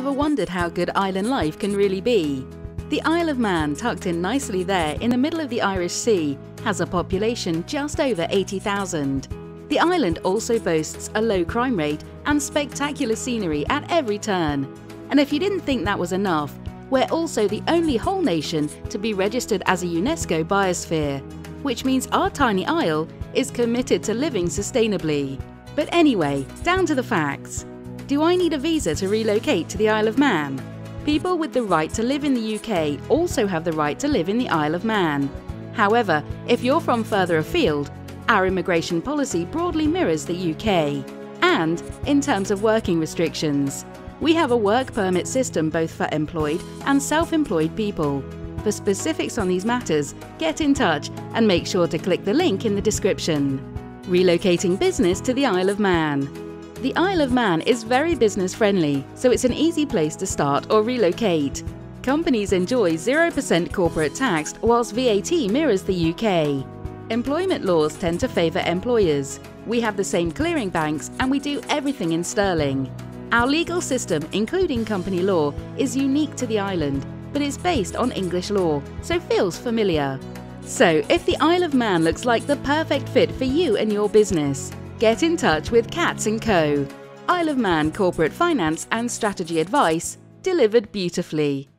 Ever wondered how good island life can really be? The Isle of Man, tucked in nicely there in the middle of the Irish Sea, has a population just over 80,000. The island also boasts a low crime rate and spectacular scenery at every turn. And if you didn't think that was enough, we're also the only whole nation to be registered as a UNESCO biosphere, which means our tiny isle is committed to living sustainably. But anyway, down to the facts. Do I need a visa to relocate to the Isle of Man? People with the right to live in the UK also have the right to live in the Isle of Man. However, if you're from further afield, our immigration policy broadly mirrors the UK. And in terms of working restrictions, we have a work permit system both for employed and self-employed people. For specifics on these matters, get in touch and make sure to click the link in the description. Relocating business to the Isle of Man. The Isle of Man is very business friendly, so it's an easy place to start or relocate. Companies enjoy 0% corporate tax whilst VAT mirrors the UK. Employment laws tend to favour employers. We have the same clearing banks and we do everything in sterling. Our legal system, including company law, is unique to the island, but it's based on English law, so feels familiar. So, if the Isle of Man looks like the perfect fit for you and your business, Get in touch with Katz & Co. Isle of Man corporate finance and strategy advice delivered beautifully.